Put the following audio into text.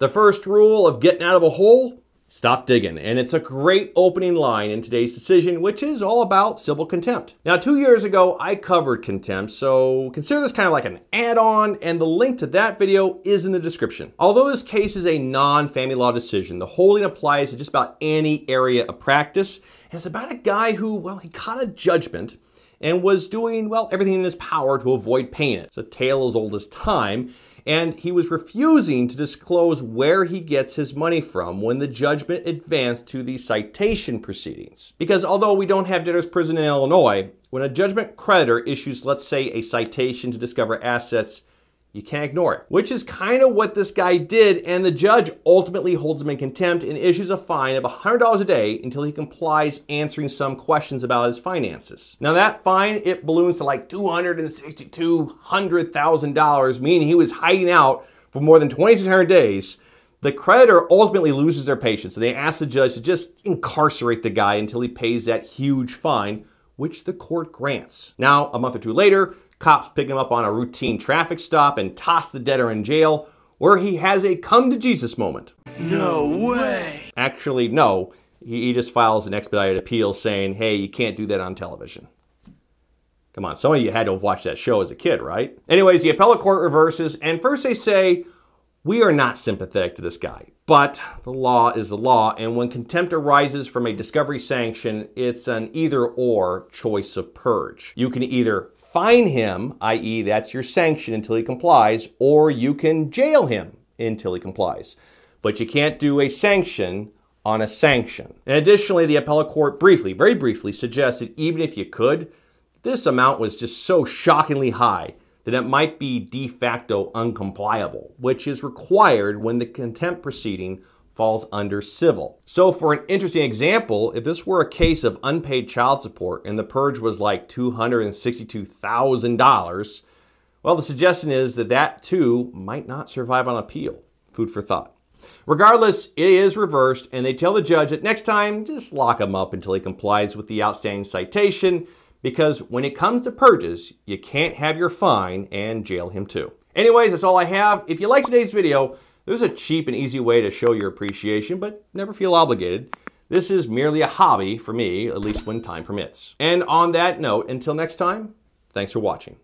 The first rule of getting out of a hole Stop digging. And it's a great opening line in today's decision, which is all about civil contempt. Now, two years ago, I covered contempt, so consider this kind of like an add-on, and the link to that video is in the description. Although this case is a non-family law decision, the holding applies to just about any area of practice, and it's about a guy who, well, he caught a judgment and was doing, well, everything in his power to avoid paying it. It's a tale as old as time, and he was refusing to disclose where he gets his money from when the judgment advanced to the citation proceedings. Because although we don't have debtor's prison in Illinois, when a judgment creditor issues, let's say, a citation to discover assets you can't ignore it, which is kind of what this guy did. And the judge ultimately holds him in contempt and issues a fine of $100 a day until he complies answering some questions about his finances. Now that fine, it balloons to like $262,000, meaning he was hiding out for more than 2,600 days. The creditor ultimately loses their patience and they ask the judge to just incarcerate the guy until he pays that huge fine, which the court grants. Now, a month or two later, Cops pick him up on a routine traffic stop and toss the debtor in jail, where he has a come to Jesus moment. No way! Actually, no. He just files an expedited appeal saying, hey, you can't do that on television. Come on, some of you had to have watched that show as a kid, right? Anyways, the appellate court reverses, and first they say, we are not sympathetic to this guy, but the law is the law, and when contempt arises from a discovery sanction, it's an either or choice of purge. You can either fine him, i.e., that's your sanction until he complies, or you can jail him until he complies. But you can't do a sanction on a sanction. And additionally, the appellate court briefly, very briefly, suggested even if you could, this amount was just so shockingly high that it might be de facto uncompliable, which is required when the contempt proceeding falls under civil. So for an interesting example, if this were a case of unpaid child support and the purge was like $262,000, well, the suggestion is that that too might not survive on appeal. Food for thought. Regardless, it is reversed, and they tell the judge that next time, just lock him up until he complies with the outstanding citation, because when it comes to purges, you can't have your fine and jail him too. Anyways, that's all I have. If you like today's video, there's a cheap and easy way to show your appreciation, but never feel obligated. This is merely a hobby for me, at least when time permits. And on that note, until next time, thanks for watching.